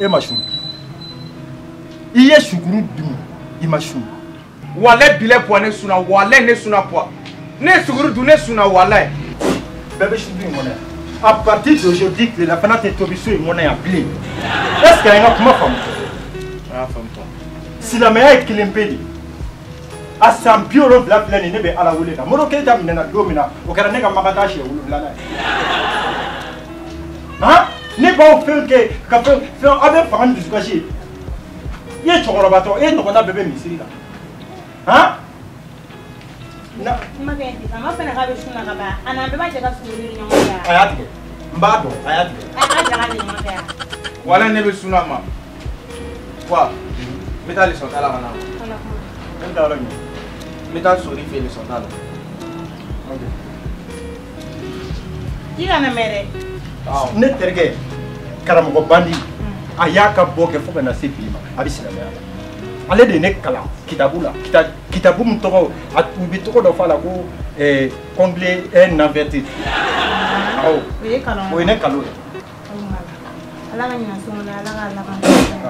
e ma sun i ye sukuru dun i ma sun walayi bilɛ puwa ne sunna walayi ne sunna puwa ne ye sukuru dun ne sunna walayi bɛɛ bɛ sun dun in kɔnɔ yan à partir d'aujourd'hui tilelafana tɛ tobi so in kɔnɔ yan bilen est ce que an ka kuma faamu silamɛya ye kelen pe de a san bi wolonfila filɛ nin ne bɛ ala wele la moro keyita minɛna don min na o kɛra ne ka makan taa siɲɛ wolonfilana ye han ne b'aw fɛn kɛ ka fɛn fɛn aw bɛ faga ni dusukasi ye i ye cɛkɔrɔbatɔ i ye ɲɔgɔnna bɛɛ bɛ misiri la han. a y'a tigɛ n b'a dɔn a y'a tigɛ. wala ne bɛ sun a ma wa n bɛ taa lisɔn ta la ka na n bɛ taa yɔrɔ jumɛn n bɛ taa sori fɛ lisɔn ta la. i kana mɛn dɛ. ne terikɛ karamɔgɔ bandi a y'a ka bɔ kɛ fo ka na se bi ma a bɛ silamɛya la ale de ye ne kalan kitabu la kitabu min tɔgɔ u bɛ tɔgɔ dɔ fɔ a la ko kɔngile ɛ nanfɛte o ye ne kalo ye. Oh, ala ka ɲina sɔngɔ la ala k'a laban. Hmm.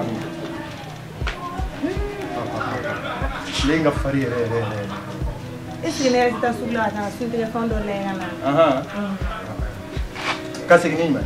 ne ah, ah. Hmm. ka fari yɛrɛ yɛrɛ yɛrɛ i sigi ne yɛrɛ ti taa sugu la ka taa sun tigɛ fɛn dɔ layɛ ka na ka segin ne ɲuman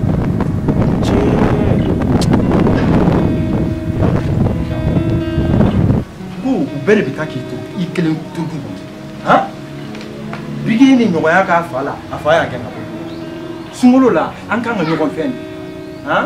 bɛɛ de bɛ taa k'i to i kelen to du kɔnɔ han bigi ni ɲɔgɔnya k'a fa la a fa y'a gɛn ka bɔ sunkalo la an kan ka ɲɔgɔn fɛn de han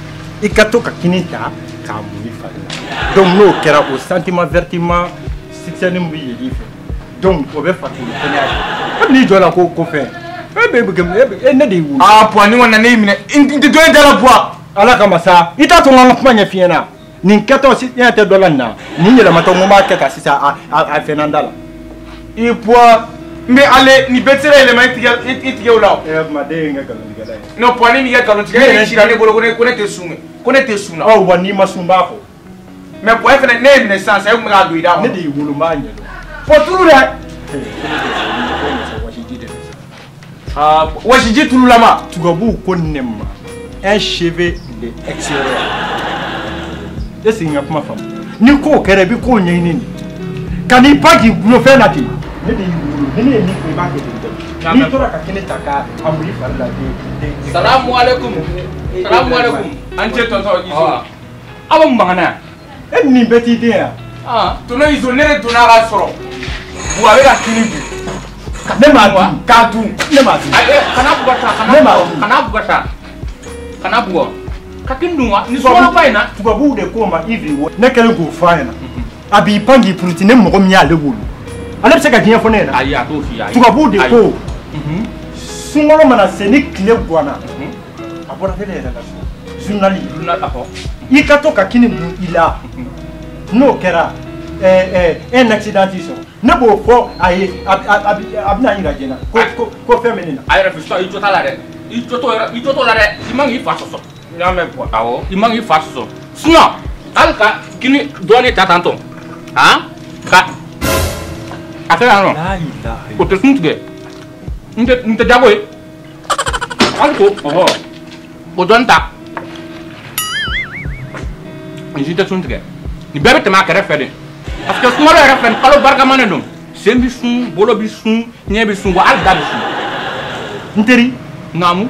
i ka to ka kini ta k'a mun i fari la donc n'o kɛra o sentiment vertiment succès min bɛ yɛlɛ i fɛ donc o bɛ farikolo kɛnɛya ye hali n'i jɔ la ko ko fɛn e bɛ e bɛ e ne de y'i wolo. aa puwa ni kɔni na ne y'i minɛ n tɛ to e da la puwa. ala kama sa i t'a to n ka kuma ɲɛf'i ɲɛna nin kɛtɔ sisan tɛ dɔ la nin na nin yɛlɛmatɔ n ko n b'a kɛ tan sisan a a fɛn na n da la i puwa. mbe ale ni betira ele ma itiga itiga ulaw eh ma de nga kanu tiga dai no po ni nga kanu tiga ni shira ne bolo ko ne te sume ko ne te suna oh wa ni ma sumba ko me po efene ne ne sans e mga do ida ne de wulu ma nya do po turu de ah wa shiji turu lama tugabu ko nemma un cheve de extérieur desi nga kuma fam ni ko kere bi ko nyenini kani pagi gulo fenati ne de y'i wolo ni ne ye min fɔ i b'a kɛ ten tɔ n'i tora ka kelen ta ka a wuli fari la de. salamu aleykum eh, eh, eh, salamu aleykum an cɛ tɔntɔn izo aw bɛ mun bangana yan. e nin bɛɛ t'i den yan. tonton ah. izo ah, ne de donna a ka sɔrɔ wa a bɛ ka kini dun. ne m'a dun k'a dun ne m'a dun. kana bugɔ tan kana bugɔ kana bugɔ tan kana bugɔ ka kini dun wa nin sukɔrɔba in na. tubabuw de k'o ma ivri wo ne kɛlen k'o fɔ a ɲɛna a b'i pan k'i puruti ne mɔgɔ min y'ale wolo. ale bɛ se ka diɲɛ fɔ ne yɛrɛ ayi a t'o f'i ye ayi tubabuw de ko mhm. sunkalo mana se ni tile ganna mhm. a bɔra ne yɛrɛ la so zunali i ka to ka kini mun i la mhm. n'o kɛra un e accident t'i sɔrɔ ne b'o fɔ a ye a bɛna yira jɛna ko ko fɛn bɛ ne na. a yɛrɛ fɛ sisan i jɔ t'a la dɛ i jɔ t'o yɛrɛ i jɔ t'o la dɛ i man k'i fa sɔsɔ. n y'a mɛn bɔ awɔ i man k'i fa sɔsɔ sinɔn hali ka kini dɔɔnin ta tantɔ han ka asɛra o tɛ sun tigɛ n tɛ jago ye hali o dɔn ta te si tɛ bebe tigɛ nin bɛɛ bɛ a kɛrɛfɛ de parce que sunkalo yɛrɛ fɛ nin kalo barikama de don bolo bɛ sun ɲɛ bɛ sun wa hali da bɛ sun n teri naamu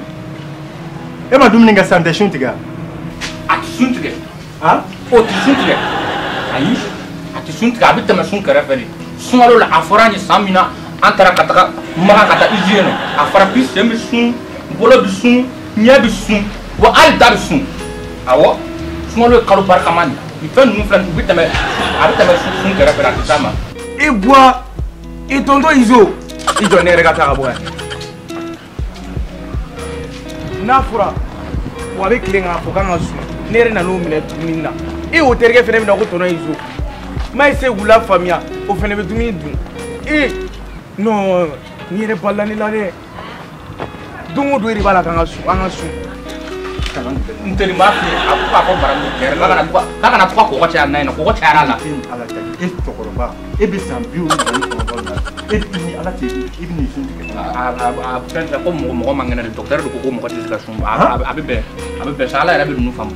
e ma dumuni a tɛ sun o te sun aí a tɛ sun tigɛ a sunkalo la a fɔra an ye san min na an taara ka taga maga ka taa izire nɔ a fara bi sen bi sun bolo bi sun ɲɛ bi sun wa hali da bi sun awɔ sunkalo ye kalo barikama de nin fɛn ninnu filɛ u bi tɛmɛ a bi tɛmɛ sun kɛrɛfɛ a ti s'a ma. i buwa i tonto izo i jɔ ne yɛrɛ ka taa ka bɔ yan. n'a fɔra wa a bɛ tile kan a fɔ k'an ka sun ne yɛrɛ nan'o minɛ dumuni na e y'o terikɛ fana minɛ ko tɔnɔ izo. n'a ese k'u la faamuya o fɛnɛ bɛ dumuni dun e non ni yɛrɛ balila ne la dɛ don o don e de b'a la k'an ka sun an ka sun ntɛni b'a f'i ye a ko k'a fɔ baramu kɛrɛ la kana to ka k'a kana to ka kɔkɔ caya n'a ye nɔ kɔkɔ cayara a la. E ala ta e cɛkɔrɔba e bɛ san bi wolonwula ni kɔnɔntɔn na e bɛ ni ala tɛ i bɛ n'i sun tigɛ. a a fɛn tɛ ko mɔgɔ mɔgɔ man kɛnɛ de dɔgɔtɔrɔ de ko ko mɔgɔ tɛ se ka sun a bɛ bɛn a bɛ bɛn sa ala yɛrɛ bɛ ninnu faamu.